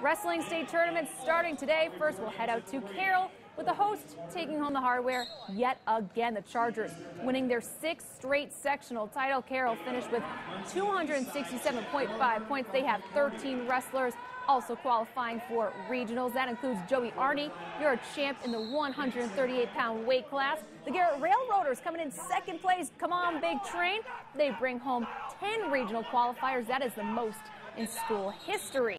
Wrestling state tournament starting today. First, we'll head out to Carroll with the host taking home the hardware yet again. The Chargers winning their sixth straight sectional title. Carroll finished with 267.5 points. They have 13 wrestlers also qualifying for regionals. That includes Joey Arney. You're a champ in the 138 pound weight class. The Garrett Railroaders coming in second place. Come on, big train. They bring home 10 regional qualifiers. That is the most in school history.